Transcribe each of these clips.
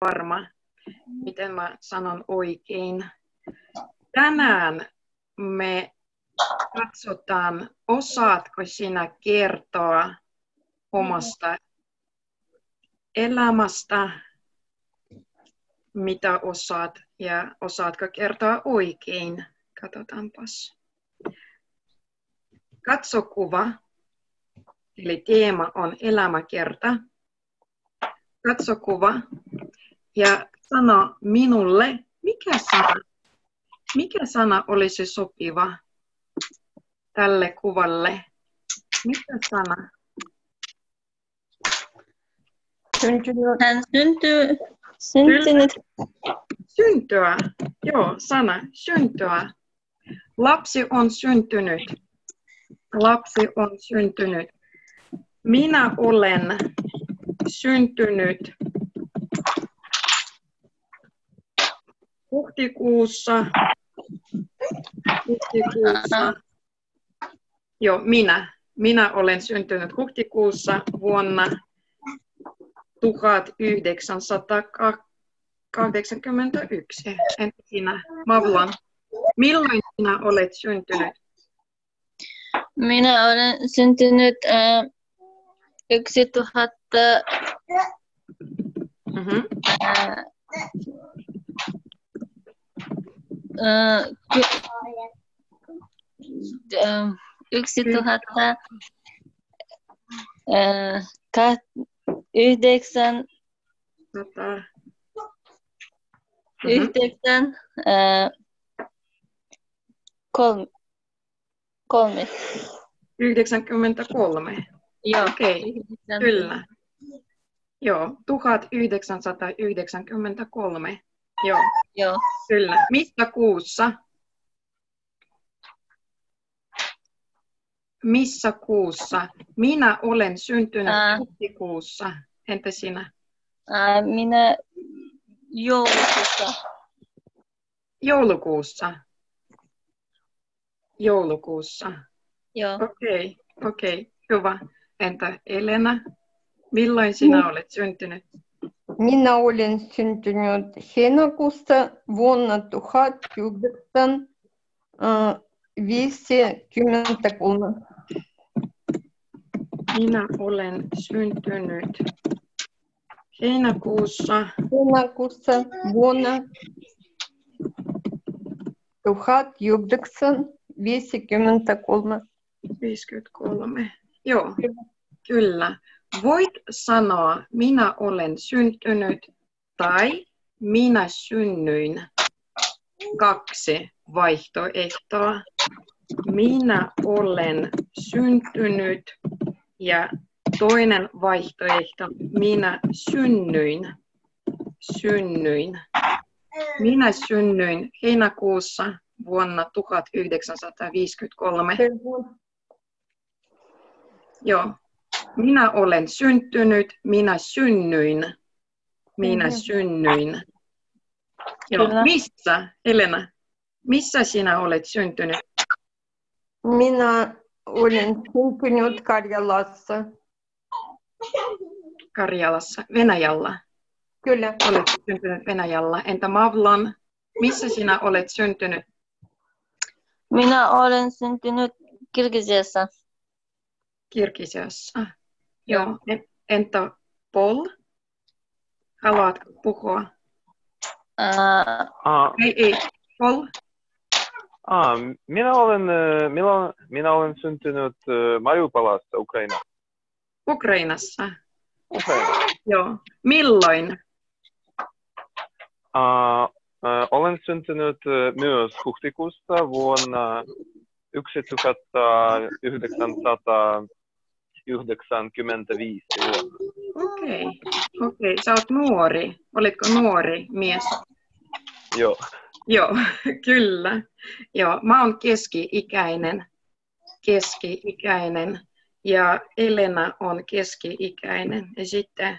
varma, miten mä sanon oikein. Tänään me katsotaan, osaatko sinä kertoa omasta elämästä, mitä osaat ja osaatko kertoa oikein. Katsotaanpas. Katso kuva, eli teema on elämäkerta. Katso kuva ja sano minulle, mikä sana, mikä sana olisi sopiva tälle kuvalle. Mikä sana? Syntynyt. Hän syntyy, syntynyt. Syntyä, joo, sana, syntyä. Lapsi on syntynyt. Lapsi on syntynyt. Minä olen syntynyt huhtikuussa. Huhtikuussa. Joo, minä. Minä olen syntynyt huhtikuussa vuonna 1981. Entä sinä, Mavlan? Milloin sinä olet syntynyt? Minä olen syntynyt äh, 1000... Mm-hmm. Äh, 1000... Äh, yhdeksän, tota, yhdeksän, kolme, kolme. 93. Joo. Okei, okay. kyllä. Joo, 1993. Joo. Joo. Kyllä. Mistä kuussa? missä kuussa? Minä olen syntynyt Ää... huhtikuussa. Entä sinä? Ää, minä joulukuussa. Joulukuussa? Joulukuussa. Joo. Okei, okay, okei, okay, hyvä. Entä Elena? Milloin sinä mm. olet syntynyt? Minä olen syntynyt heinäkuussa vuonna 1953. Minä olen syntynyt heinäkuussa. Heinäkuussa vuonna 1953. 53. Joo, kyllä. Voit sanoa, minä olen syntynyt tai minä synnyin. Kaksi vaihtoehtoa. Minä olen syntynyt ja toinen vaihtoehto, minä synnyin. Synnyin. Minä synnyin heinäkuussa vuonna 1953. Joo. Minä olen syntynyt, minä synnyin. Minä synnyin. Joo. Missä, Elena? Missä sinä olet syntynyt? Minä olen syntynyt Karjalassa. Karjalassa, Venäjällä. Kyllä. Olet syntynyt Venäjällä. Entä Mavlan, missä sinä olet syntynyt? Minä olen syntynyt Kirgisiassa. Kirgisiassa. Joo. Entä Paul? Haluatko puhua? Uh, ei, ei. Paul? Ah, minä, olen, minä, minä olen syntynyt Mariupolassa, Ukraina. Ukrainassa? Ukraina. Joo. Milloin? Uh, uh, olen syntynyt myös huhtikuussa vuonna 1995 Okei, okay. okei. Okay. Sä oot nuori. Olitko nuori mies? Joo. Joo, kyllä. Joo, mä oon keski-ikäinen. Keski-ikäinen. Ja Elena on keski-ikäinen. Ja sitten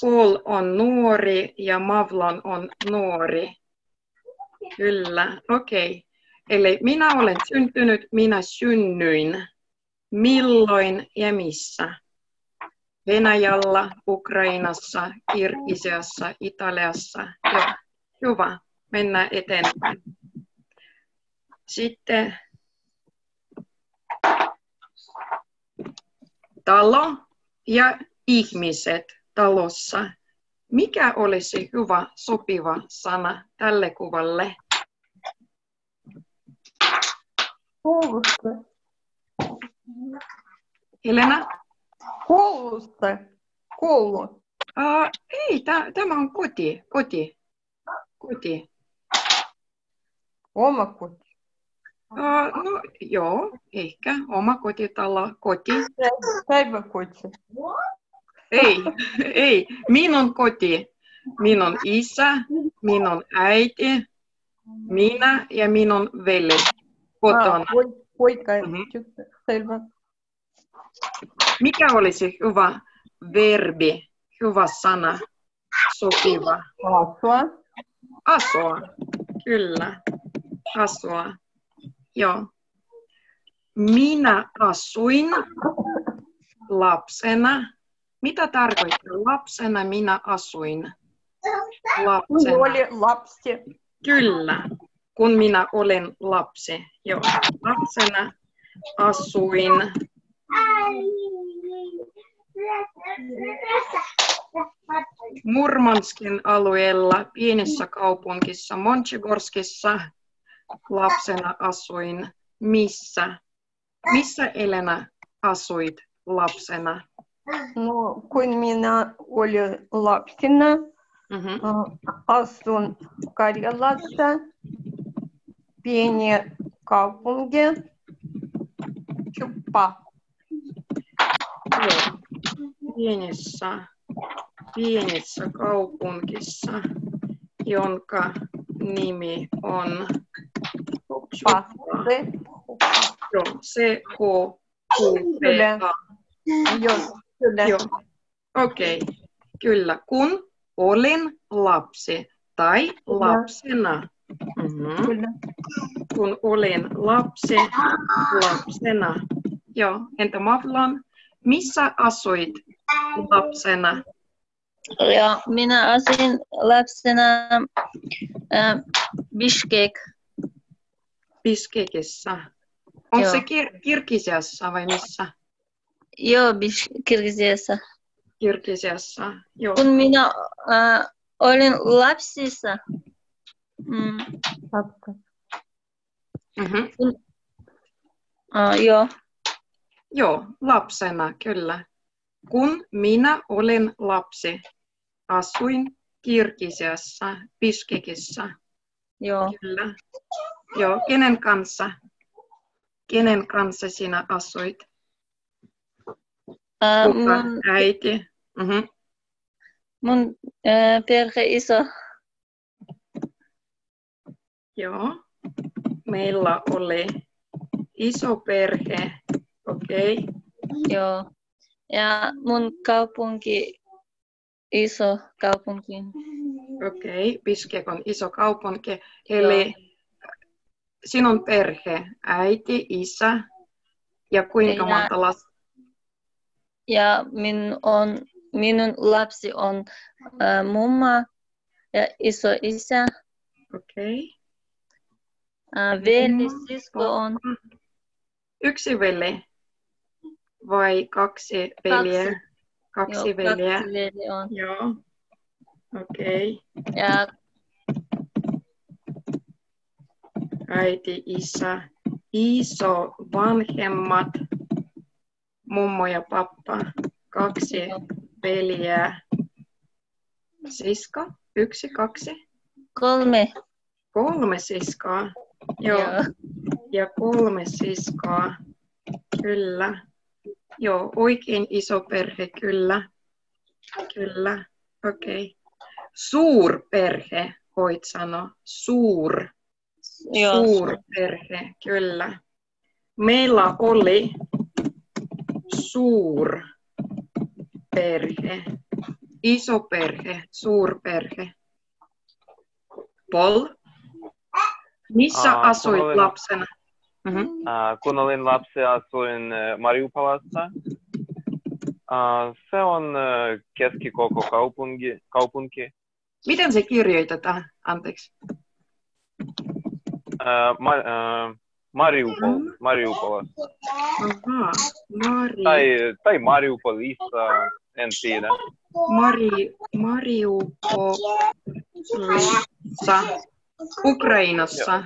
Paul on nuori ja Mavlon on nuori. Kyllä, okei. Okay. Eli minä olen syntynyt, minä synnyin. Milloin ja missä? Venäjällä, Ukrainassa, Kirgisiassa, Italiassa. Joo, hyvä. Mennään eteenpäin. Sitten talo ja ihmiset talossa. Mikä olisi hyvä sopiva sana tälle kuvalle? Koulusta. Helena? Koulusta. Koulu. Uh, ei, tämä on koti. Koti. Koti. Oma koti. Uh, no joo, ehkä. Oma kotitalo, koti. Päiväkoti. Ei, ei. Minun koti. Minun isä, minun äiti, minä ja minun veli kotona. Ah, poi- poika. Mhm. Selvä. Mikä olisi hyvä verbi, hyvä sana, sopiva? Asua. Asua. Kyllä. Asua. Joo. Minä asuin lapsena. Mitä tarkoittaa lapsena minä asuin? Lapsena. oli lapsi. Kyllä. Kun minä olen lapsi. Joo. Lapsena asuin. Murmanskin alueella pienessä kaupungissa Monchegorskissa lapsena asuin. Missä? Missä Elena asuit lapsena? No, kun minä olin lapsena, Mhm. äh, asun Karjalassa, pieni kaupunki, Chuppa. Joo. Pienessä, pienessä kaupungissa, jonka nimi on Joo, C H U P A. Joo, kyllä. Joo. Okei, kyllä. Kun olin lapsi tai lapsena. Mhm. kyllä. Kun olin lapsi lapsena. Joo, entä Mavlon? Missä asuit lapsena? Ja minä asuin lapsena äh, Bishkek. Biskekissä. On Joo. se Kir- Kirgisiassa vai missä? Joo, Bish, Kirgisiassa. Kirgisiassa. Joo. Kun minä äh, olin lapsissa, mm, Tapka. Mhm. äh, joo, Joo, lapsena, kyllä. Kun minä olin lapsi, asuin Kirgisiassa, Biskekissä. joo. Kyllä. Joo, kenen kanssa? Kenen kanssa sinä asuit? Äh, Kuka? mun, Äiti? Mhm. mun äh, perhe iso. Joo. Meillä oli iso perhe. Okei. Okay. Joo. Ja mun kaupunki, iso kaupunki. Okei. Okay. Biskek on iso kaupunki. Eli sinun perhe, äiti, isä ja kuinka Ja- monta lasta? Ja min on, minun lapsi on äh, mumma ja iso isä. Okei. Äh, veli, sisko on Yksi veli vai kaksi veljeä? Kaksi, joo, veljeä. kaksi veli on. Joo. Okei. Ja Äiti, isä, iso vanhemmat, mummo ja pappa, kaksi Joo. veljeä. Sisko, yksi, kaksi, kolme. kolme siskoa. Joo. Joo. Ja kolme siskoa. Kyllä. Joo, oikein iso perhe, kyllä. Kyllä, okei. Okay. Suurperhe, voit sanoa. Suur. Joo. Suurperhe, kyllä. Meillä oli suurperhe. Iso perhe, suurperhe. Pol, missä Aa, asuit kun olin- Äh, se on keskikoko kaupunki, kaupunki. Miten se kirjoitetaan? Anteeksi. Äh, ma, äh, Mariupol, Mariupol. Ahaa. Mari, Tai, tai Mariupolissa, en tiedä. Mari, Mariupolissa, Ukrainassa.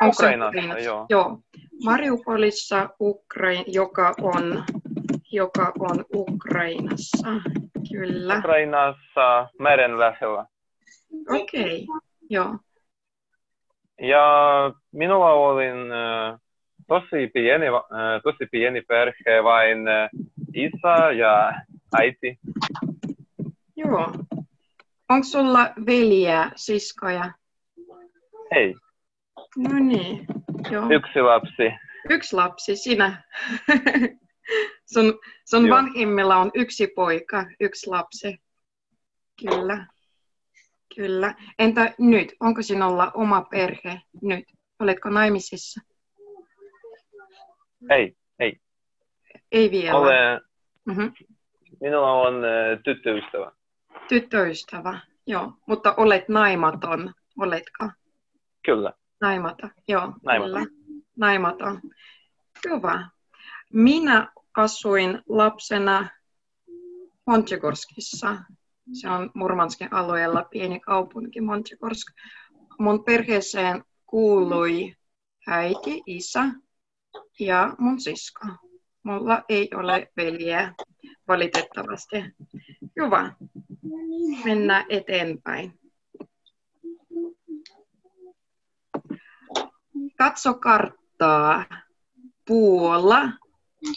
Onko se Ukrainassa, joo. Joo. Mariupolissa, Ukrain, joka on, joka on Ukrainassa. Kyllä. Ukrainassa meren lähellä. Okei. Okay. Joo. Ja minulla oli äh, tosi pieni, äh, tosi pieni perhe, vain äh, isä ja äiti. Joo. Onko sulla veljeä, siskoja? Ei, No niin. Joo. yksi lapsi. Yksi lapsi, sinä. sun sun Joo. vanhimmilla on yksi poika, yksi lapsi. Kyllä. Kyllä. Entä nyt? Onko sinulla oma perhe nyt? Oletko naimisissa? Ei, ei. Ei vielä. Ole, Mhm. minulla on äh, tyttöystävä. Tyttöystävä. Joo. Mutta olet naimaton. Oletko? Kyllä. Naimaton. Joo. Naimaton. Kyllä. Naimaton. Hyvä. Minä asuin lapsena Montjegorskissa. Se on Murmanskin alueella pieni kaupunki Montjegorsk. Mun perheeseen kuului äiti, isä ja mun sisko. Mulla ei ole veljeä, valitettavasti. Hyvä. Mennään eteenpäin. Katso karttaa. Puola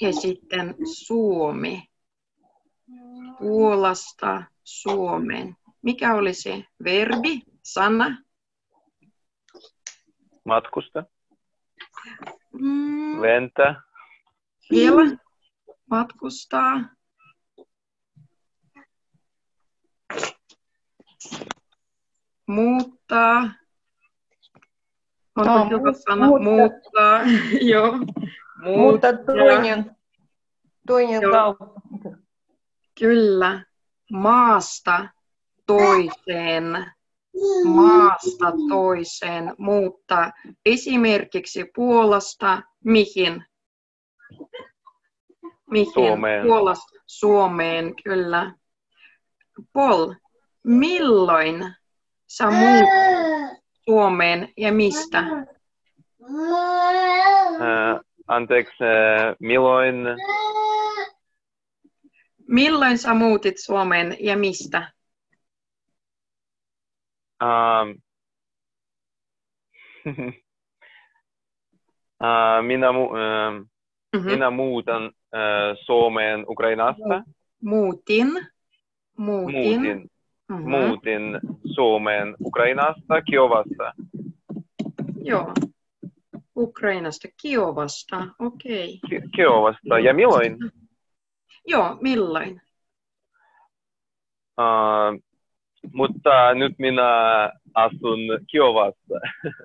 ja sitten Suomi. Puolasta Suomeen. Mikä olisi verbi, sana? Matkusta, Mm, lentää, vielä matkustaa. Muuttaa. Onko No, hyvä sana muuttaa. muuttaa? Joo. Mutta toinen, toinen Joo. Kyllä. Maasta toiseen. Maasta toiseen muuttaa. Esimerkiksi Puolasta mihin? Mihin? Suomeen. Puolasta Suomeen, kyllä. Pol, milloin sä muut Suomeen ja mistä? äh, anteeksi, äh, milloin, Milloin sä muutit Suomeen ja mistä? ähm, äh, minä, mu- ähm, Mhm. minä muutan äh, Suomeen Ukrainasta. Muutin. Muutin. Muutin, Mhm. muutin Suomeen Ukrainasta Kiovasta. Joo. Ukrainasta, Kiovasta. Okei. Ki- Kiovasta. Ja milloin? Joo, milloin? Uh, mutta nyt minä asun Kiovassa.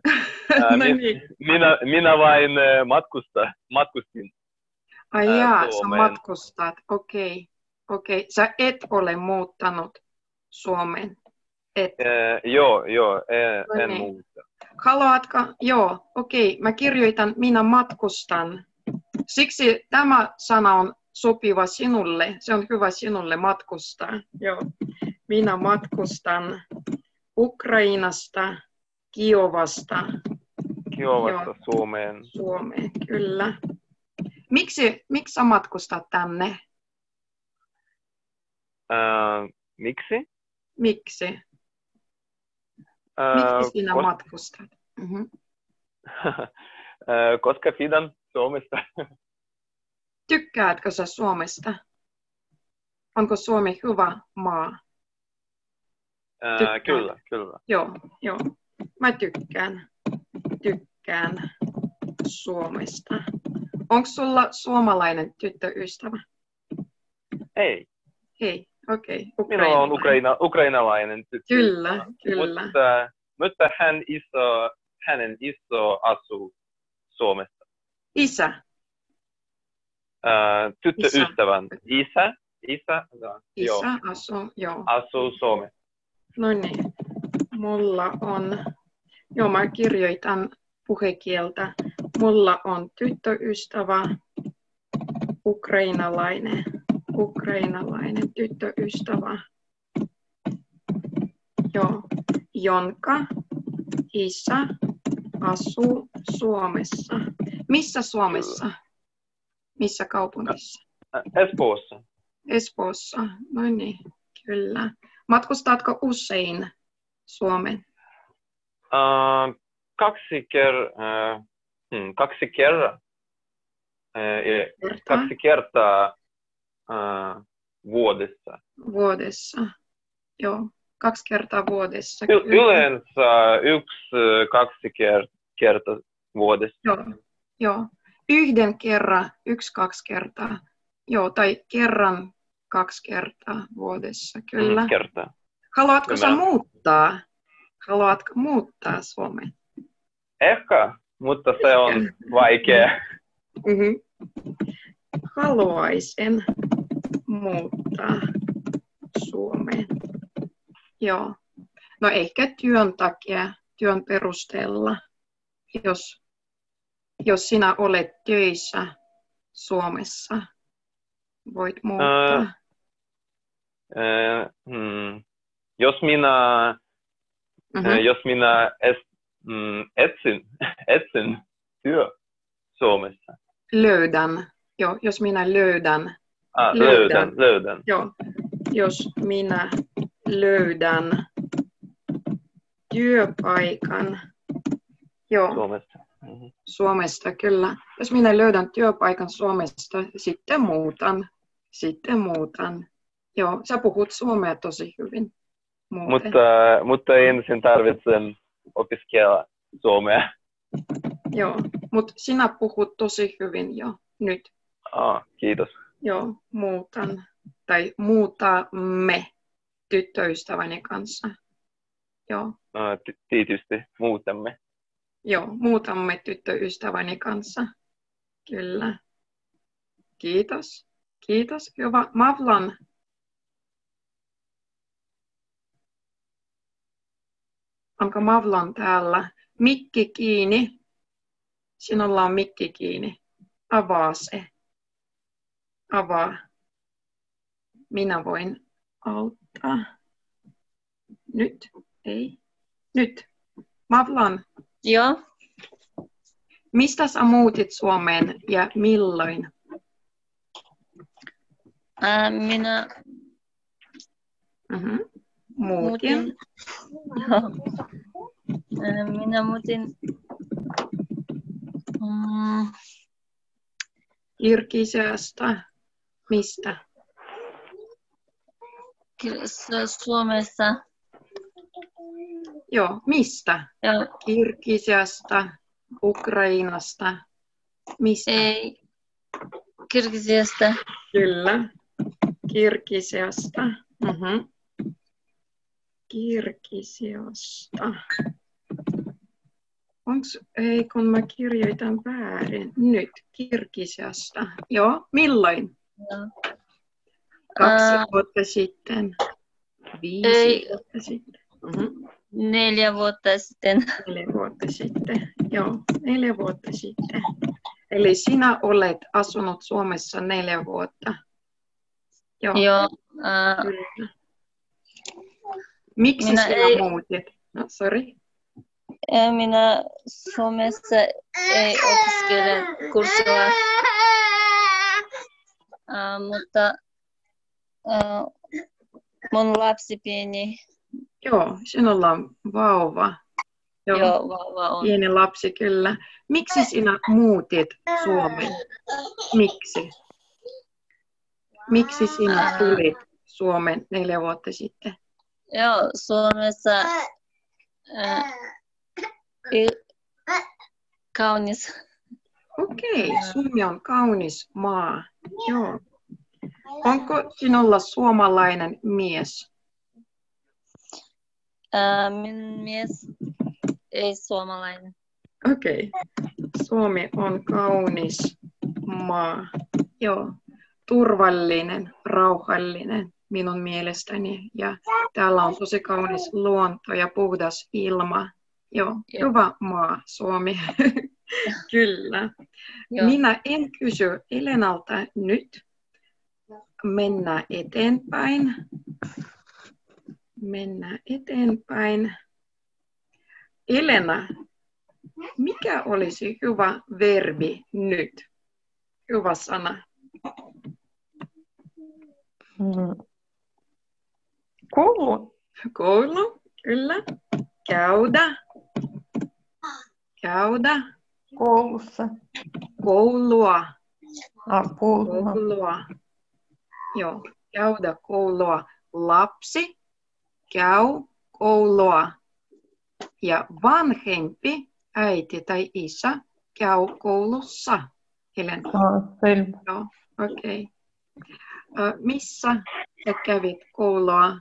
No niin. Minä, minä vain matkusta, matkustin. Ai jaa, sä matkustat. Okei. Okei. Sä et ole muuttanut Suomeen. Et. Äh, joo, joo, en, No en niin. muuta. Haluatko? Joo, okei. Mä kirjoitan minä matkustan. Siksi tämä sana on sopiva sinulle. Se on hyvä sinulle matkustaa. Joo. Minä matkustan Ukrainasta, Kiovasta, Kiovasta Suomeen. Suomeen. Kyllä. Miksi, miksi sä matkustat tänne? Äh, miksi? Miksi? Miksi sinä kos- matkustat? Mhm. äh, koska pidän Suomesta. Tykkäätkö sä Suomesta? Onko Suomi hyvä maa? Tykkään. kyllä, kyllä. Joo, joo. Mä tykkään. Tykkään Suomesta. Onko sulla suomalainen tyttöystävä? Ei, Ei, okei. Okay. minulla on Ukraina, ukrainalainen tyttö. Kyllä, kyllä. Mutta, mutta hän iso, hänen iso asuu Suomessa. Isä. Äh, tyttöystävän isä isä, joo, Isä asuu, joo. asuu Suomessa. No niin, mulla on, joo mä kirjoitan puhekieltä. Mulla on tyttöystävä, ukrainalainen, ukrainalainen tyttöystävä. Joo, jonka isä asuu Suomessa. Missä Suomessa? Missä kaupungissa? Äh, Espoossa. Espoossa. No niin, kyllä. Matkustaatko usein Suomeen? Uh, kaksi, ker, uh, hmm, kaksi kertaa. Uh, Kertaa kaksi kertaa uh, vuodessa. vuodessa. Joo, kaksi kertaa vuodessa. Y- yleensä yksi, uh, kaksi ker- kertaa vuodessa. Joo, joo. Yhden kerran, yksi, kaksi kertaa. Joo, tai kerran, kaksi kertaa vuodessa, kyllä. Mm, kertaa. Haluatko sä Kyllä. muuttaa? Haluatko muuttaa Suomeen? Ehkä, mutta se on vaikea. Mm-hmm. Haluaisin muuttaa Suomeen. Joo. No ehkä työn takia, työn perusteella, jos, jos sinä olet töissä Suomessa, voit muuttaa. Ää, Uh, hmm. Jos minä, Mhm. uh, jos minä es, mm, etsin, etsin työ Suomessa, Löydän, joo, jos minä löydän, ah, Löydän. löydän, löydän. joo, jos minä löydän työpaikan, joo, Suomessa. Mhm. Suomesta kyllä. Jos minä löydän työpaikan Suomesta, sitten muutan. Sitten muutan. Joo, sä puhut suomea tosi hyvin. Muuten. Mutta, mutta ensin tarvitsen opiskella suomea. Joo, mutta sinä puhut tosi hyvin jo nyt. Ah, kiitos. Joo, muutan. Tai muutamme tyttöystäväni kanssa. Joo, ti- tietysti muutamme. joo, muutamme tyttöystäväni kanssa. Kyllä. Kiitos. Kiitos. Hyvä. Mavlan. Onko Mavlan täällä? Mikki kiinni. Sinulla on mikki kiinni. Avaa se. Avaa. Minä voin auttaa. Nyt. Ei. Nyt. Mavlan, Joo. mistä sä muutit Suomeen ja milloin? Ää, minä Mhm. Muutin. muutin. Ää, minä muutin. Mm, Kirgisiasta. Mistä? Suomessa. Joo, mistä? Joo. Kirgisiasta, Ukrainasta. Mistä? Ei. Kirgisiasta. Kyllä. Kirgisiasta. Mhm. Kirgisiasta. Onks, ei kun mä kirjoitan väärin. Nyt, Kirgisiasta. Joo, milloin? Joo. Kaksi vuotta sitten. Viisi Ei. vuotta sitten. Mhm. Neljä vuotta sitten. Neljä vuotta sitten. Joo, neljä vuotta sitten. Eli sinä olet asunut Suomessa neljä vuotta. Joo. Joo. Ää, Kyllä. Miksi Minä sinä ei- muutit? No, sorry. minä Suomessa ei opiskele kurssilla, mutta ää, mun lapsi pieni. Joo, sinulla on vauva. Joo, Joo, vauva on. pieni lapsi kyllä. Miksi sinä muutit Suomeen? Miksi? Miksi sinä tulit Suomeen neljä vuotta sitten? Joo, Suomessa il- kaunis. Okei, Suomi on kaunis maa. Joo. Onko sinulla suomalainen mies? Minun mies ei suomalainen. Okei. Suomi on kaunis maa. Joo. Turvallinen, rauhallinen minun mielestäni. Ja täällä on tosi kaunis luonto ja puhdas ilma. Joo, Joo. hyvä maa Suomi. Kyllä. Joo. Minä en kysy Elenalta nyt. Mennään eteenpäin. Mennään eteenpäin. Elena, mikä olisi hyvä verbi nyt? Hyvä sana. Mm. Koulu. Koulu, kyllä. Käydä. Käydä. Koulussa. Koulua. Ah, koulua. Koulua. Joo, käydä koulua. Lapsi käy koulua. Ja vanhempi, äiti tai isä, käy koulussa. Helena, Ah, selvä. joo, okei. Okay. Missä sä kävit koulua?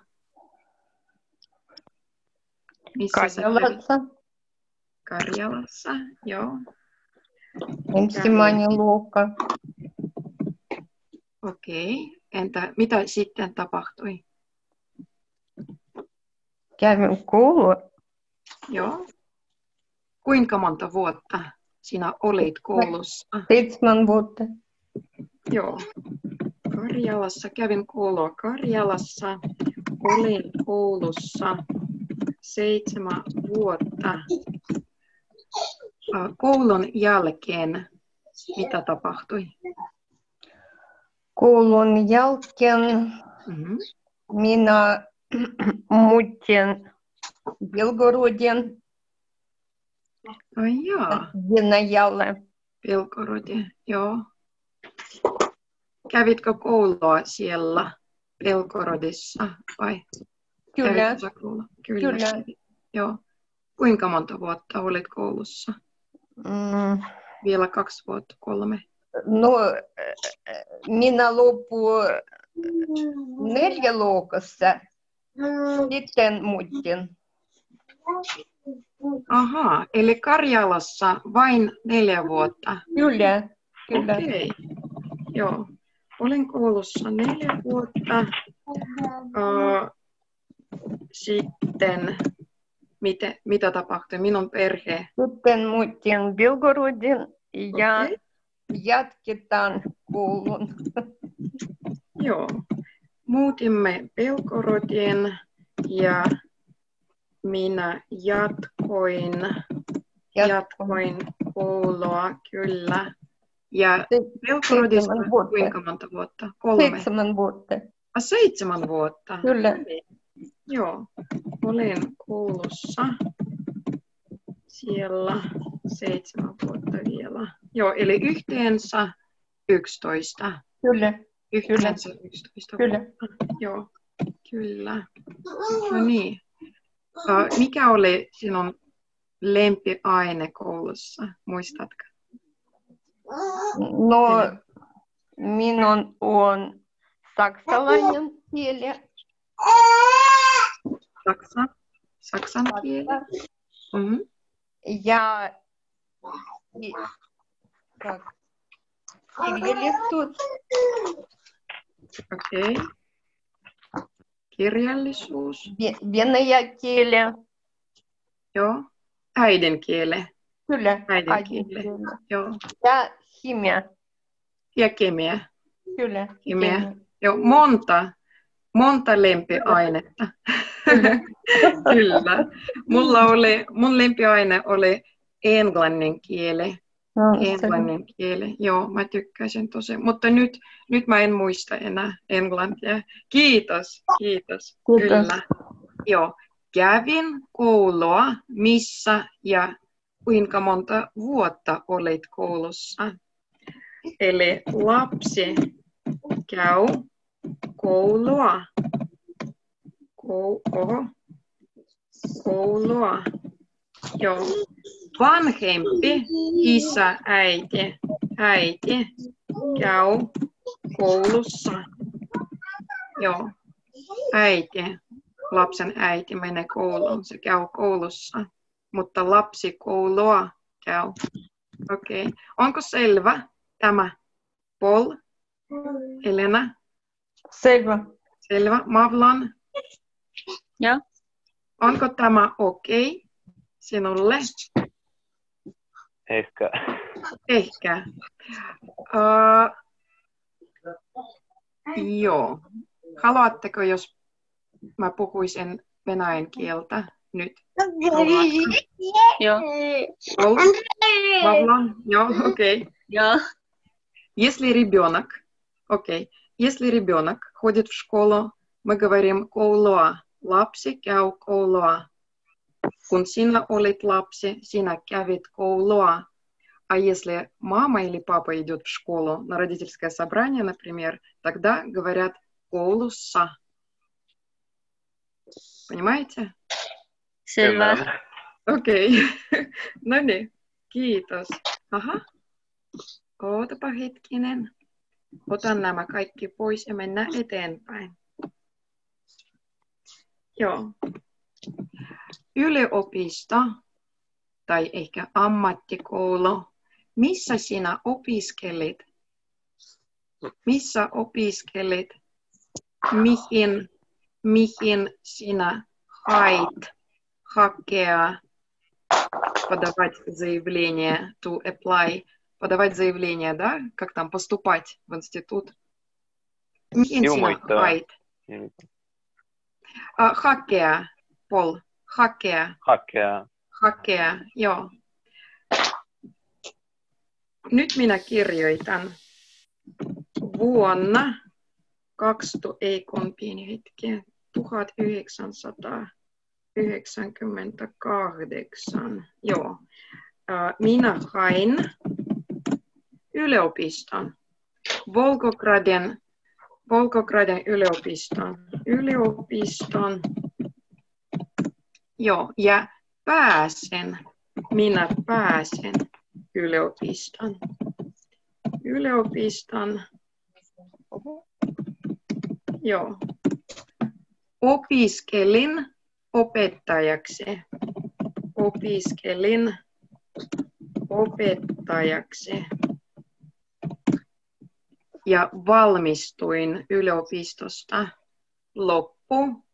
Missä? Karjalassa. Karjalassa, joo. Ensimmäinen luokka. Okei. Entä mitä sitten tapahtui? Kävin koulua. Joo. Kuinka monta vuotta sinä olit koulussa? Seitsemän vuotta. Joo. Karjalassa kävin koulua Karjalassa. Olin koulussa seitsemän vuotta. Koulun jälkeen mitä tapahtui? Koulun jälkeen Mhm. minä muutin Belgorodin Ai jaa, Venäjälle. Belgorodi, joo. Kävitkö koulua siellä Belgorodissa vai? Kyllä? Kyllä. Kyllä. Joo. Kuinka monta vuotta olit koulussa? Mm, Vielä kaksi vuotta, kolme. no, minä lopu neljä luokassa. Sitten muutin. Ahaa, eli Karjalassa vain neljä vuotta. Kyllä, kyllä. Okei. Joo. Olin koulussa neljä vuotta. Ää, Sitten, miten, mitä tapahtui? Minun perhe. Sitten muutin Belgorodin ja Okei. jatketaan koulun. Joo. Muutimme Belgorodin ja minä jatkoin, jatkoin koulua, kyllä. Ja Belgorodissa kuinka monta vuotta? Kolme. Seitsemän vuotta. Ah, seitsemän vuotta. Kyllä. Joo. Olin koulussa siellä seitsemän vuotta vielä. Joo, eli yhteensä 11. Kyllä, Yhteensä 11 Kyllä. vuotta. Joo, kyllä. No niin. Mikä oli sinun lempiaine koulussa? Muistatko? no minun on saksalainen kieli. Saksa? Saksan kieli? Mhm. Ja и- как, kirjallisuus, Okei. Kirjallisuus? ve- venäjä kieli. Joo. Äidinkieli? Kyllä, Äidinkieli. äidinkieli. Joo. Ja kemia. Ja kemia? Kyllä, Kemia. Joo, monta, monta lempiainetta. Kyllä. Mulla oli, mun lempiaine oli englannin kieli. No, se- Englannin kieli, joo, mä tykkäsin tosi. Mutta nyt, nyt mä en muista enää englantia. Kiitos, kiitos. Kiitos. Kyllä. Joo. Kävin koulua, missä ja kuinka monta vuotta olit koulussa. Eli lapsi käy koulua. Kou, oho. Koulua. Joo. Vanhempi, isä, äiti, äiti käy koulussa. Joo. Äiti, lapsen äiti menee kouluun, se käy koulussa. Mutta lapsi koulua käy. Okei. Okay. Onko selvä tämä? Paul, Elena, Selvä. Selvä. Mavlan, Joo. onko tämä okei sinulle? Ehkä. Ehkä. Uh, joo. Haluatteko, jos mä puhuisin venäjän kieltä nyt? Joo. Ol, Mavlan? Joo, окей. Joo. Если ребенок, окей, Если ребенок ходит в школу, мы говорим koulua. Lapsi käy koulua. Kun sinä olit lapsi, sinä kävit koulua. А если мама или папа идет в школу на родительское собрание, например, тогда говорят koulussa. Понимаете? Ymmärrän. Okei. no niin, kiitos. Aha. Ootapa hetkinen. Otan nämä kaikki pois ja mennään eteenpäin. Joo. Yliopisto tai ehkä ammattikoulu. Missä sinä opiskelit? Missä opiskelit? Mihin, mihin sinä hait hakea подавать заявление, to apply, подавать заявление, да, как там поступать в институт. Hait? Uh, hakea, Paul, hakea, Hakea. hakea, joo. Nyt minä kirjoitan vuonna 2000, ei kun pieni hetki, 1998, joo. Minä hain yliopiston, Volgogradin, Volgogradin yliopiston, yliopiston, joo, ja pääsen, minä pääsen yliopiston, yliopiston, joo, opiskelin opettajaksi, opiskelin opettajaksi ja valmistuin yliopistosta loppu,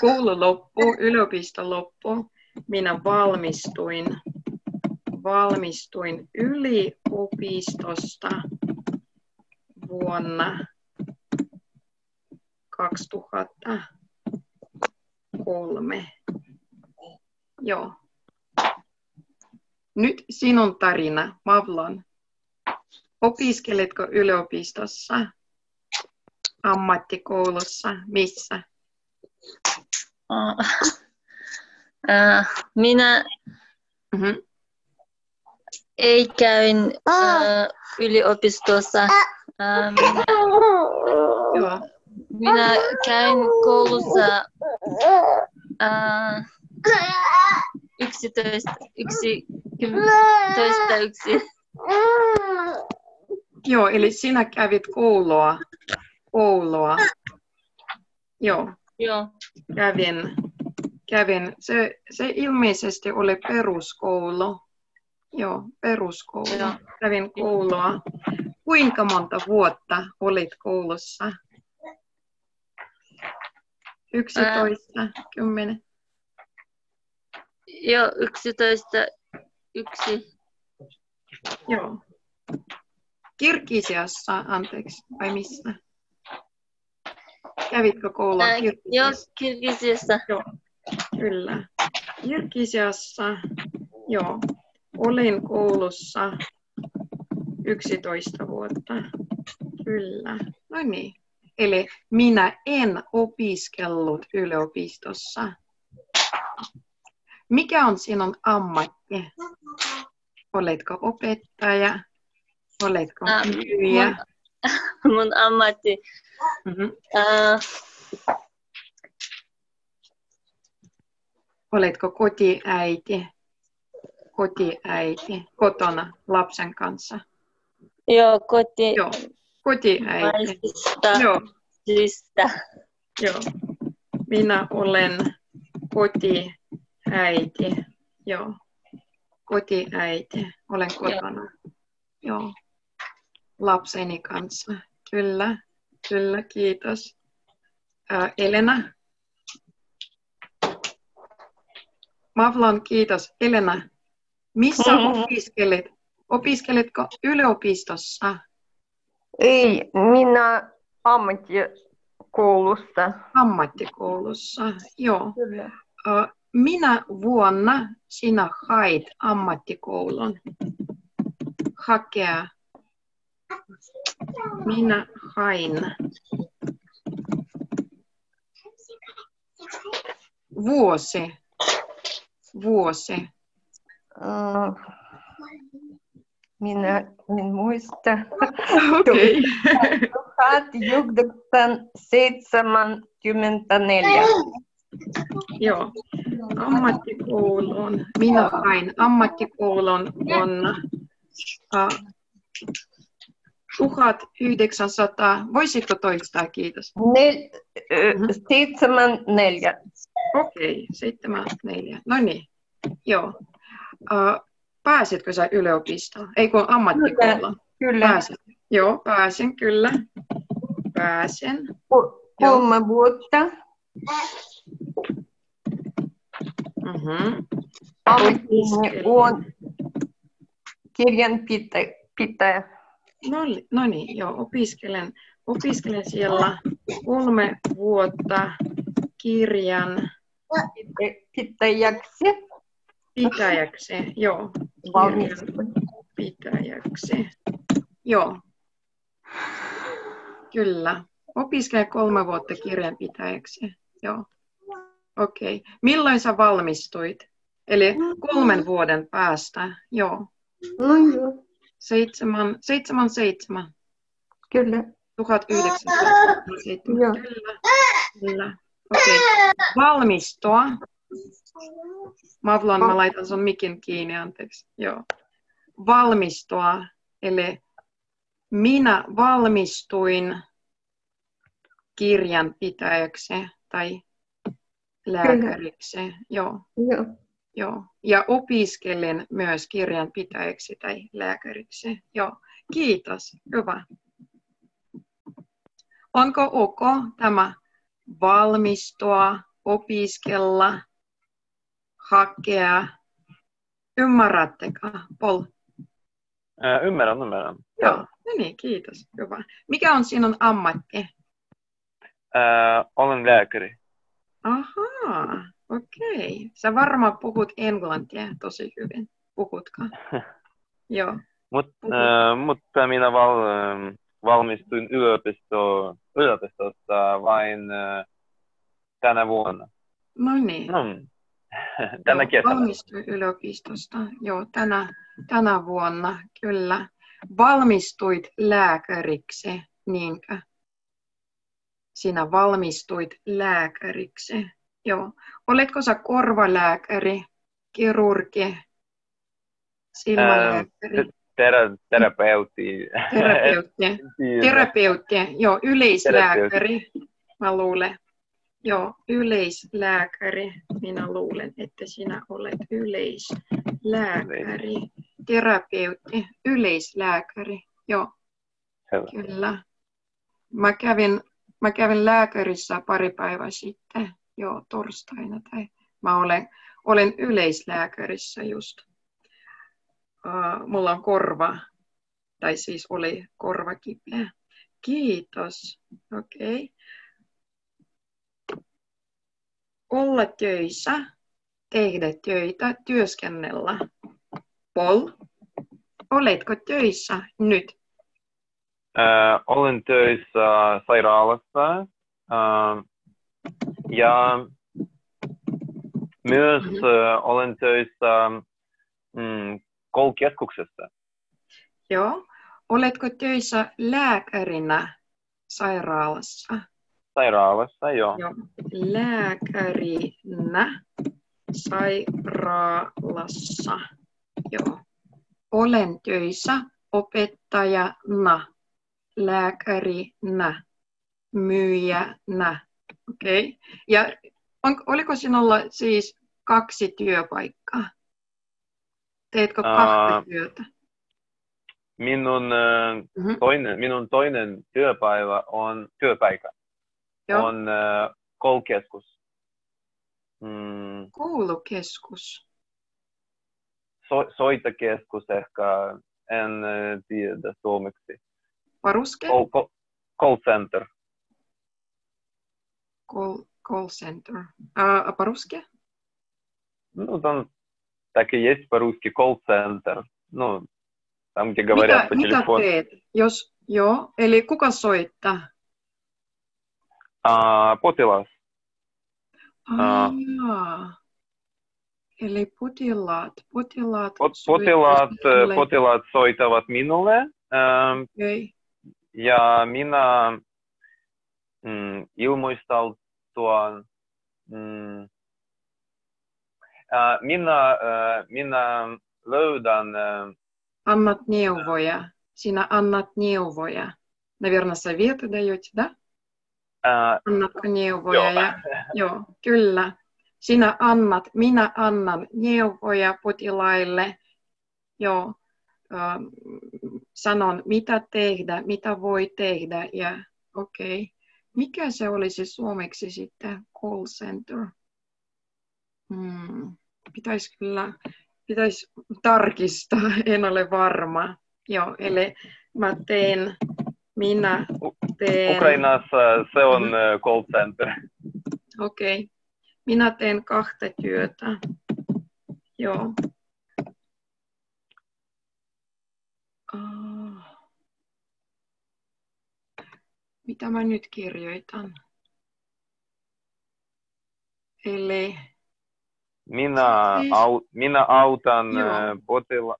koulu loppu, yliopisto loppu, minä valmistuin, valmistuin yliopistosta vuonna 2003. Joo. Nyt sinun tarina, Mavlon. Opiskeletko yliopistossa, ammattikoulussa, missä? Minä Mhm. ei käyn äh, yliopistossa. Äh, minä, Joo. minä käyn koulussa äh, 11, yksi, toista yksi. Joo, eli sinä kävit koulua. Koulua. Joo, Joo, kävin. kävin. Se, se ilmeisesti oli peruskoulu. Joo, peruskoulu. Joo. Kävin koulua. Kuinka monta vuotta olit koulussa? 11, 10. joo 11, yksi. Joo. Kirgisiassa, anteeksi, vai missä? Kävitkö koulua Äh, joo, Kirgisiassa? Kirgisiassa. Kyllä. Kirgisiassa, joo. Olin koulussa 11 vuotta. Kyllä. No niin. Eli minä en opiskellut yliopistossa. Mikä on sinun ammatti? Oletko opettaja? Oletko Ah, myyjä? Mun ammatti. Mhm. Äh, Oletko kotiäiti? Kotiäiti kotona lapsen kanssa. joo, koti. Joo, kotiäiti. Joo, syistä. joo. Minä olen kotiäiti. Joo, kotiäiti. Olen kotona. Joo. Lapseni kanssa. Kyllä. Kyllä, kiitos. Ää, Elena. Mavlon, kiitos. Elena, missä Mhm. opiskelit? Opiskelitko yliopistossa? Ei, minä ammattikoulusta. Ammattikoulussa? Joo. Kyllä. Ää, minä vuonna sinä hait ammattikoulun? Hakea. Minä hain. Vuosi. Vuosi. Äh, Minä en muista. Okei. 1874. Joo. Ammattikoulun. Minä hain ammattikoulun vuonna äh, 1900. Voisitko toistaa, kiitos? Nel, seitsemän neljä. Okei, seitsemän, neljä. No niin, joo. Uh, pääsitkö sä yliopistoon? Ei kun ammattikouluun. Kyllä. Pääsit. Joo, pääsen kyllä. Pääsen. Ko- Kolme vuotta. Mm-hmm. Ammattini on kirjanpitäjä. No, no niin, joo, opiskelen, opiskelen siellä kolme vuotta kirjan Pitäjäksi. pitäjäksi. Joo, Valmistun. pitäjäksi. Joo. Kyllä. Opiskelen kolme vuotta kirjanpitäjäksi. Joo. Okei. Okay. Milloin sä valmistuit? Eli kolmen vuoden päästä. Joo. No joo, Seitsemän, seitsemän, seitsemän. kyllä. 1977. Joo. Kyllä. Kyllä. Okei. Okay. Valmistua. Mavlon, mä laitan sun mikin kiinni, anteeksi. Joo. Valmistua. Eli minä valmistuin kirjanpitäjäksi tai lääkäriksi. Joo, Joo. Joo. Ja opiskelin myös kirjanpitäjäksi tai lääkäriksi. Joo, kiitos. Hyvä. Onko ok tämä valmistua, opiskella, hakea? Ymmärrättekö, Paul? Ää, ymmärrän, ymmärrän. Joo, no niin, kiitos. Hyvä. Mikä on sinun ammatti? Ää, olen lääkäri. Ahaa, okei. Sä varmaan puhut englantia tosi hyvin. Puhutko? Joo. Mut, Puhun. ää, mutta minä val, valmistuin yliopisto, yliopistosta vain ää, tänä vuonna. No niin. No, tänä Joo, kesänä. Valmistuin yliopistosta. Joo, tänä, tänä vuonna, kyllä. Valmistuit lääkäriksi, niinkö? Sinä valmistuit lääkäriksi. Joo. Oletko sä korvalääkäri, kirurgi, silmälääkäri, Tera, terapeutti. terapeutti? Terapeutti, joo, yleislääkäri, mä luulen. Joo, yleislääkäri. Minä luulen, että sinä olet yleislääkäri. Terapeutti, yleislääkäri. Joo, Selvä. kyllä. Mä kävin, mä kävin lääkärissä pari päivää sitten, joo, torstaina. Tai mä olen, olen yleislääkärissä just. Uh, mulla on korva, tai siis oli korva kipeä. Kiitos. Okei. Okay. Olla töissä, tehdä töitä, työskennellä. Paul, oletko töissä nyt? Ää, olen töissä sairaalassa ää, ja myös ää, olen töissä mm, koulukeskuksessa. Joo. Oletko töissä lääkärinä sairaalassa? Sairaalassa, joo. Joo. Lääkärinä sairaalassa. Joo. Olen töissä opettajana, lääkärinä, myyjänä. Okei. Okay. Ja on, oliko sinulla siis kaksi työpaikkaa? Teetkö kahta Aa. työtä? minun, Mhm. toinen, minun toinen työpäivä on, työpaikka Joo. on äh, koulukeskus. Mm, Koulukeskus. so, soitakeskus ehkä, en tiedä suomeksi. Call, call, call center. Call, call center. А, а по-русски? Ну, там так и есть по-русски call center. Ну, там, где говорят mitä, по mitä телефону. teet? Jos, joo, eli kuka soittaa? А, potilas. Aa. Aa. Eli potilaat, potilaat, Pot, potilaat, potilaat soitavat minulle. Ähm, Okei. ja minä mm, ilmoistautua. Mm, äh, minä, äh, minä löydän äh, Annat neuvoja. Sinä annat neuvoja. Наверное, советы даете, да? äh, Annatko neuvoja? joo, Ja, joo, kyllä. Sinä annat, minä annan neuvoja potilaille. Joo. Ähm, sanon, mitä tehdä, mitä voi tehdä. Ja okei. Okay. Mikä se olisi suomeksi sitten call center? Hmm. Pitäisi kyllä pitäisi tarkistaa, en ole varma. Joo, eli mä teen, minä teen, Ukrainassa se on Mhm. call center. okei, okay. minä teen kahta työtä. Joo. Ah. Mitä mä nyt kirjoitan? Eli Minä, Siis- au, minä autan Joo. potila,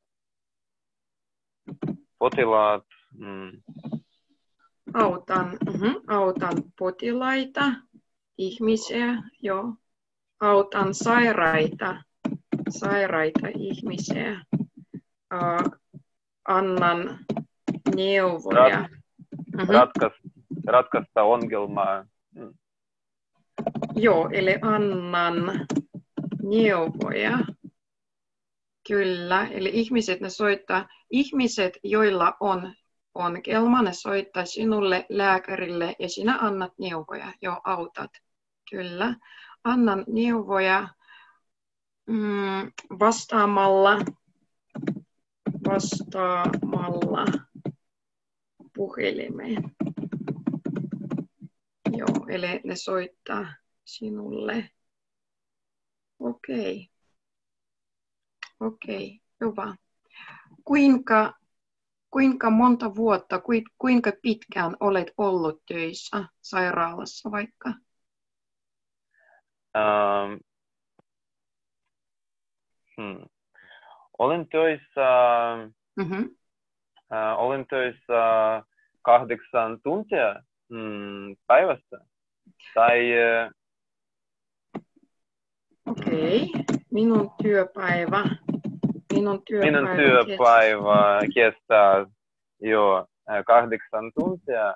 potilaat. Mm, autan, mhm, autan potilaita, ihmisiä, joo. Autan sairaita, sairaita ihmisiä. Uh, annan neuvoja. Mhm. ratkas, ratkaista ongelmaa. Mm. Joo, eli annan neuvoja. Kyllä, eli ihmiset ne soittaa, ihmiset, joilla on ongelma, ne soittaa sinulle lääkärille ja sinä annat neuvoja, jo autat. Kyllä, annan neuvoja mm, vastaamalla, vastaamalla puhelimeen. Joo, eli ne soittaa sinulle. Okei. Okei, hyvä. Kuinka, kuinka monta vuotta, kui- kuinka pitkään olet ollut töissä sairaalassa vaikka? Ähm, hmm. Olen töissä, Mhm. äh, olen töissä kahdeksan tuntia mm, päivässä. Tai äh, Okei, minun työpäivä. Minun työpäivä. minun työpäivä kestää jo äh, kahdeksan tuntia.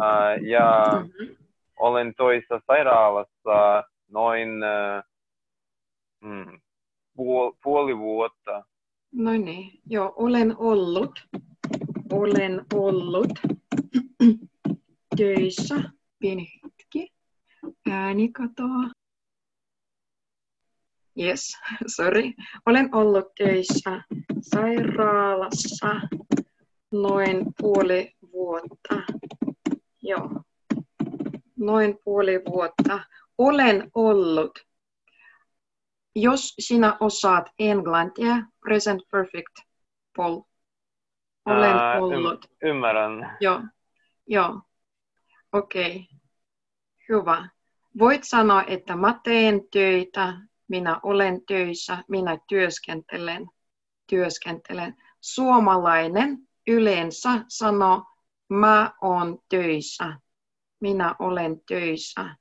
Äh, ja Mhm. olen töissä sairaalassa noin mm, puol, puoli vuotta. No niin, joo, olen ollut, olen ollut töissä, pieni hetki, ääni katoaa. Yes, sorry. Olen ollut töissä sairaalassa noin puoli vuotta. Joo, noin puoli vuotta. Olen ollut jos sinä osaat englantia, present perfect, Paul. Olen Ää, ym- ollut. Ymmärrän. Joo, joo. Okei. Hyvä. Voit sanoa, että mä teen töitä, minä olen töissä, minä työskentelen, työskentelen. Suomalainen yleensä sanoo, mä oon töissä, minä olen töissä.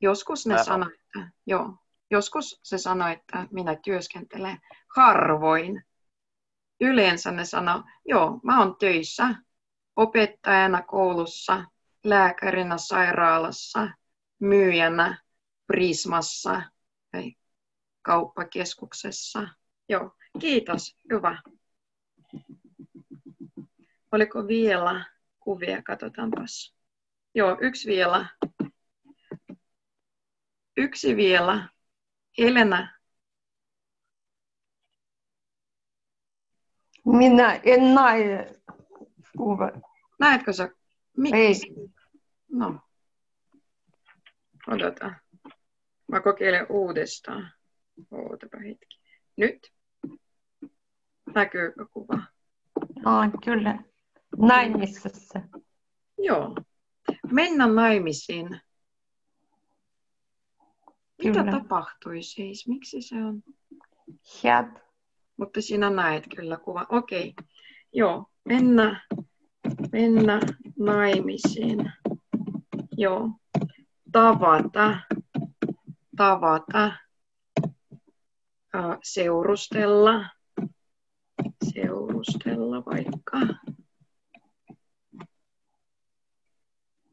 Joskus ne sanoo, että joo. Joskus se sanoo, että minä työskentelen harvoin. Yleensä ne sanoo, joo, mä oon töissä opettajana koulussa, lääkärinä sairaalassa, myyjänä Prismassa tai kauppakeskuksessa. Joo, kiitos, hyvä. Oliko vielä kuvia? Katsotaanpas. Joo, yksi vielä. Yksi vielä. Elena, Minä en näe kuva. näetkö sä? Miksi? Ei. No. Odota. Mä kokeilen uudestaan. Ootapa hetki. Nyt. Näkyykö kuva? Ah, kyllä. Naimisissa. Joo. Mennä naimisiin. Mitä Kyllä. tapahtui siis? Miksi se on? Head. Mutta sinä näet kyllä kuva. Okei. Joo. Mennä, mennä naimisiin. Joo. Tavata. Tavata. Äh, seurustella. Seurustella vaikka.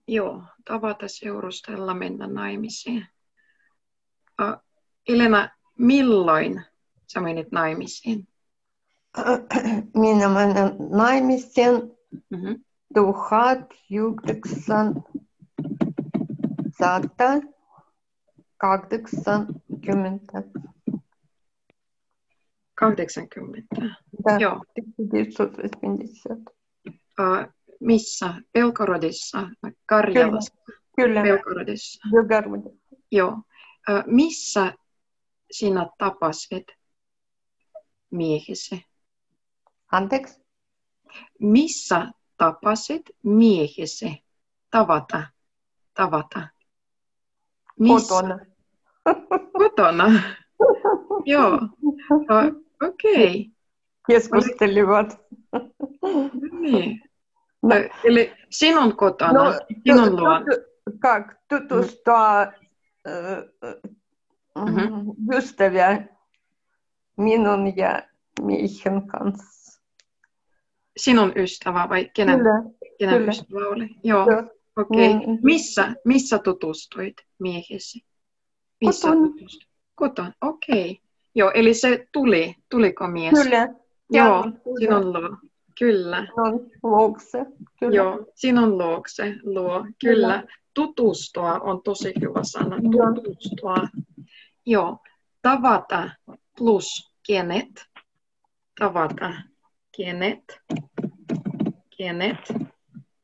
Joo. Tavata, seurustella, mennä naimisiin. Äh, Elena, milloin sä menit naimisiin? Minä menen naimisiin Mhm. 1980. 80. Да, Joo. 1980. Äh, missä? Pelkorodissa, Karjalassa, Kyllä, Pelkorodissa. Joo. Äh, missä sinä tapasit miehesi? Anteeksi? Missä tapasit miehesi? Tavata. Tavata. Missä? Kotona. Kotona. Joo. Äh, Okei. Keskustelivat. No niin. No. Äh, Eli sinun kotona, No, sinun tu- luona. tu- Как? Tutustua äh, Mhm. mm, ystäviä minun ja miehen kanssa. Sinun ystävä vai kenen, Kyllä. kenen kyllä. ystävä oli? Joo. Joo. Okei. Mm. Missä, missä tutustuit miehesi? Missä Kotona. tutustuit? Kotona, okei. Joo, eli se tuli, tuliko mies? Kyllä. Joo, Ja sinun luo. Kyllä. luokse. Kyllä. Joo, sinun luokse luo. Kyllä. Tutustua on tosi hyvä sana. Tutustua. Joo. Tavata plus kenet. Tavata kenet. Kenet.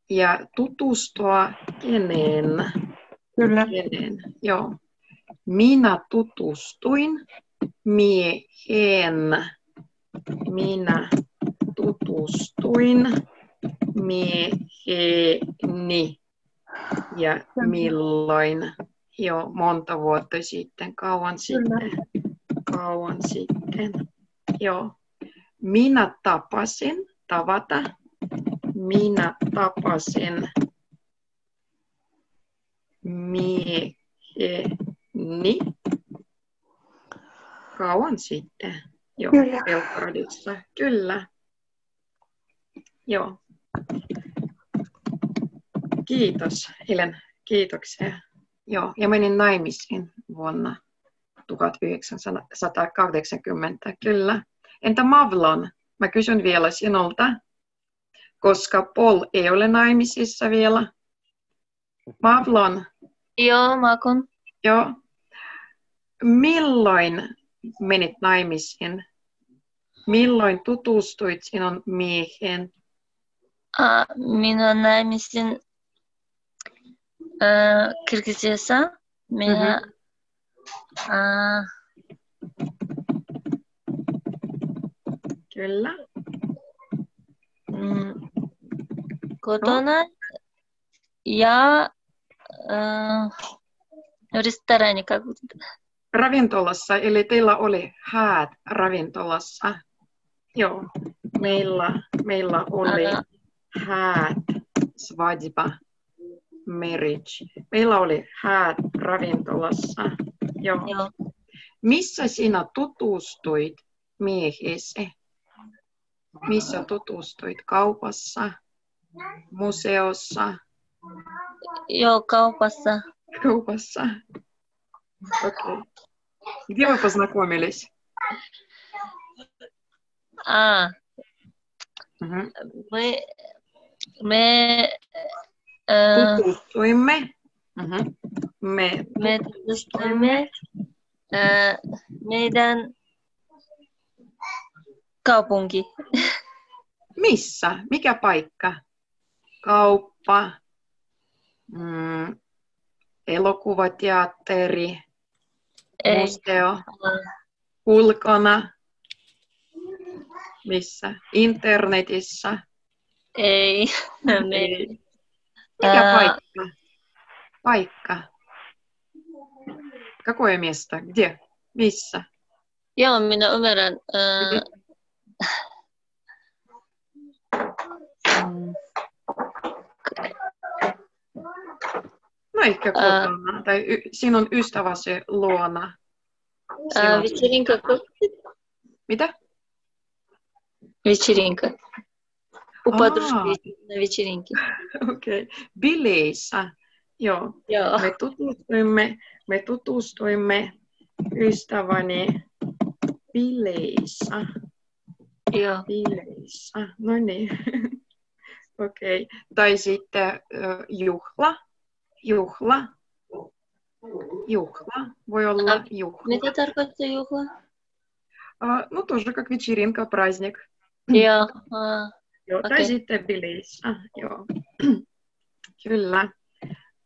Ja tutustua keneen. Kyllä. Kenen. Joo. Minä tutustuin miehen. Minä tutustuin mieheni. Ja milloin? Jo monta vuotta sitten, kauan sitten. Kauan sitten. Joo. Minä tapasin, tavata. Minä tapasin mieheni. Kauan sitten. Joo, Kyllä. Belgradissa. Kyllä. Joo. Kiitos, Helen. Kiitoksia. Joo, ja menin naimisiin vuonna 1980. Kyllä. Entä Mavlon? Mä kysyn vielä sinulta, koska Paul ei ole naimisissa vielä. Mavlon, Joo, Makon. joo. Milloin menit naimisiin? Milloin tutustuit sinun mieheen? А, minä naimisin äh, Kirgisiassa. Minä äh, Kyllä. mm, kotona ja äh, restorani. Как... Ravintolassa, eli teillä oli häät ravintolassa. Joo, meillä, meillä oli Aha. häät, svadьба, marriage. Meillä oli häät ravintolassa. Joo. Joo. Missä sinä tutustuit miehesi? Missä tutustuit? Kaupassa? Museossa? Joo, kaupassa. Kaupassa? Окей. Где вы познакомились? А, Мгм. мы Me, äh, Tutustuimme. Mhm. Me me tutustuimme äh, meidän kaupunki. Missä? Mikä paikka? Kauppa, mm, elokuvateatteri, Ei, museo, äh, ulkona. Missä? Internetissä. ei, me, Ei. Mikä Ää. paikka? Paikka. Какое место? Где? Missä? joo, minä ymmärrän. Äh, No ehkä Ää. kotona. Tai y- sinun ystäväsi luona. äh, Sinun- вечеринка, Mitä? вечеринка. У А. подружки на вечеринке. Okei. Okay. Bileissä. Joo. Joo. Me tutustuimme, me tutustuimme ystäväni bileissä. Joo. Bileissä. No niin. Okei. Okay. Tai sitten ö, juhla. Juhla. Juhla. Voi olla А juhla. Mitä tarkoittaa juhla? А, ну, тоже как вечеринка, праздник. Joo. ah, Joo, tai Okei. sitten bileissä. Joo. Kyllä.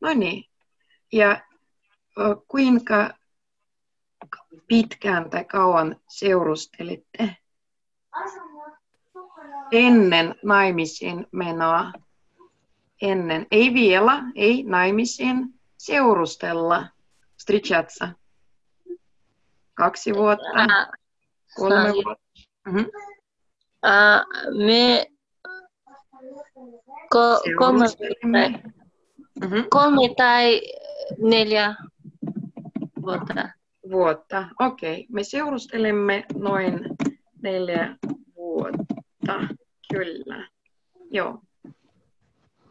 No niin. Ja ö, kuinka pitkään tai kauan seurustelitte ennen naimisiin menoa? Ennen. Ei vielä, ei naimisiin. Seurustella. Встречаться. Kaksi vuotta, ah, kolme ah, vuotta. Mhm. ah, me ko, kolme, Seurustelimme. Mhm. kolme tai neljä vuotta. vuotta. Okei, me seurustelemme noin neljä vuotta. Kyllä. Joo.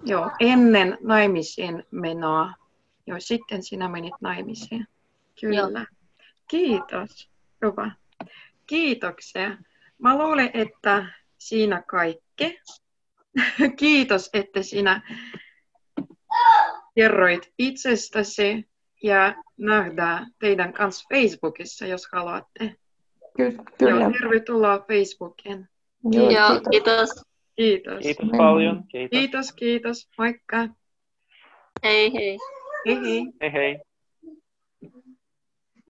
Joo, ennen naimisiin menoa. Joo, sitten sinä menit naimisiin. Kyllä. Kiitos. Hyvä. Kiitoksia. Mä luulen, että siinä kaikki. Kiitos, että sinä kerroit itsestäsi ja nähdään teidän kanssa Facebookissa, jos haluatte. Ky- Joo, kyllä. tervetuloa Facebookiin. Joo, Joo, kiitos. kiitos. Kiitos. Kiitos paljon. Kiitos. Kiitos, kiitos. Moikka. Hei hei. Hei hei. Hei hei.